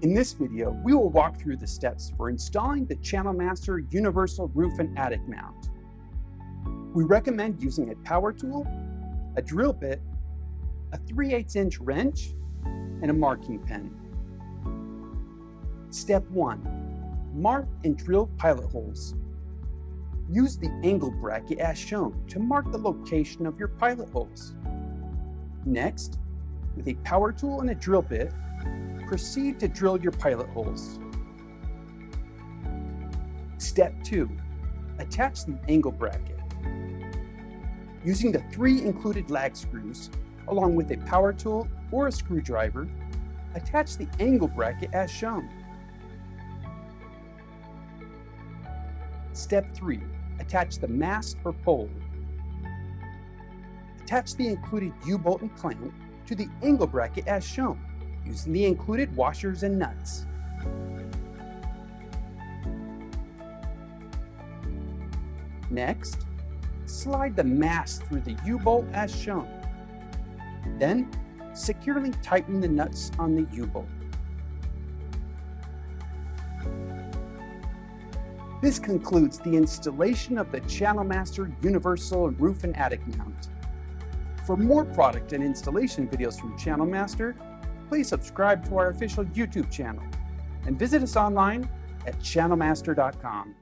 In this video, we will walk through the steps for installing the Channel Master Universal Roof and Attic Mount. We recommend using a power tool, a drill bit, a 3 8 inch wrench, and a marking pen. Step 1. Mark and drill pilot holes. Use the angle bracket as shown to mark the location of your pilot holes. Next, with a power tool and a drill bit, proceed to drill your pilot holes. Step 2. Attach the angle bracket. Using the three included lag screws, along with a power tool or a screwdriver, attach the angle bracket as shown. Step 3. Attach the mast or pole. Attach the included U-bolt and clamp to the angle bracket as shown, using the included washers and nuts. Next, slide the mast through the U-bolt as shown. Then, securely tighten the nuts on the U-bolt. This concludes the installation of the Channel Master Universal Roof and Attic Mount. For more product and installation videos from Channel Master, please subscribe to our official YouTube channel and visit us online at channelmaster.com.